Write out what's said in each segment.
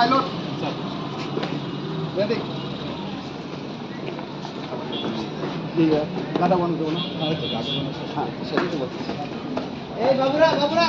pilot. Ready. Iya, ada one zone. Ah, ada one. Ah, sorry itu buat. Eh, Babura, Babura.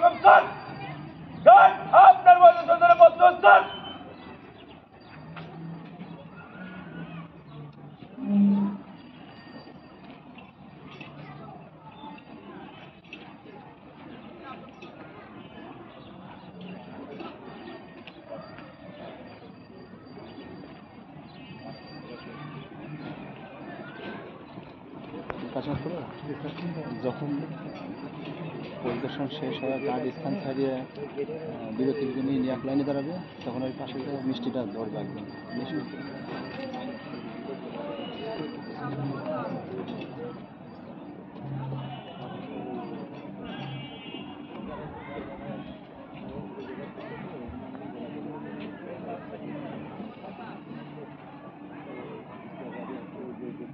vamos lá! যখন পরিদর্শন শেষ হওয়ার guard স্থান ছাড়িয়ে বিরতির জন্য ইন্ডিয়া লাইনে দাঁড়াবে, তখন ওই পাশে মিষ্টিটা দরকার একদম।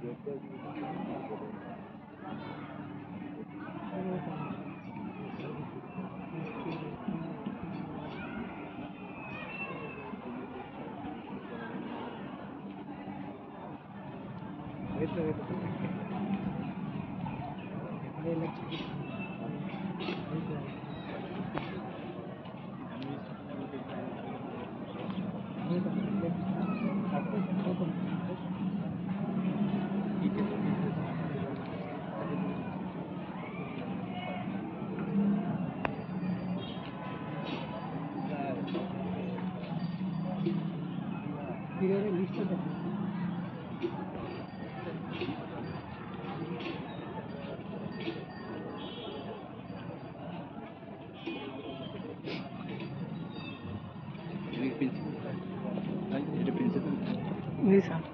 Wait lang, wait lang. Wait lang. Wait lang. মিষ্টি জি স্যার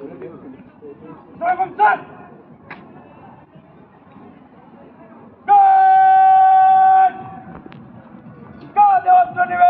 Go! Go, the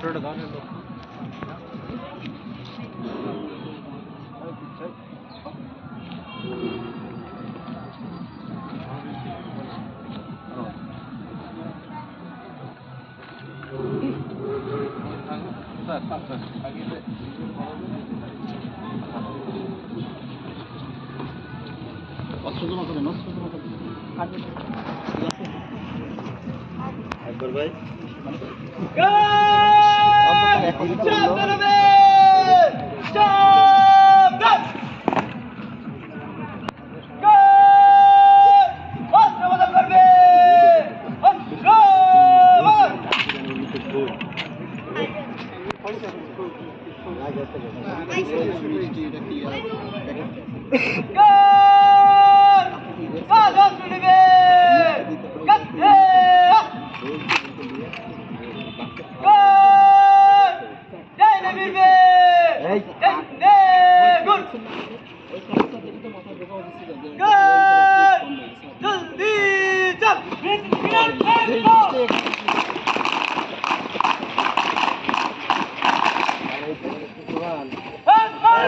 এক্সট্রাটা দাও স্যার স্যার আগে অস্ত্র জমা করেন অস্ত্র জমা করেন একবার ভাই। Chapter of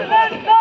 Roberto!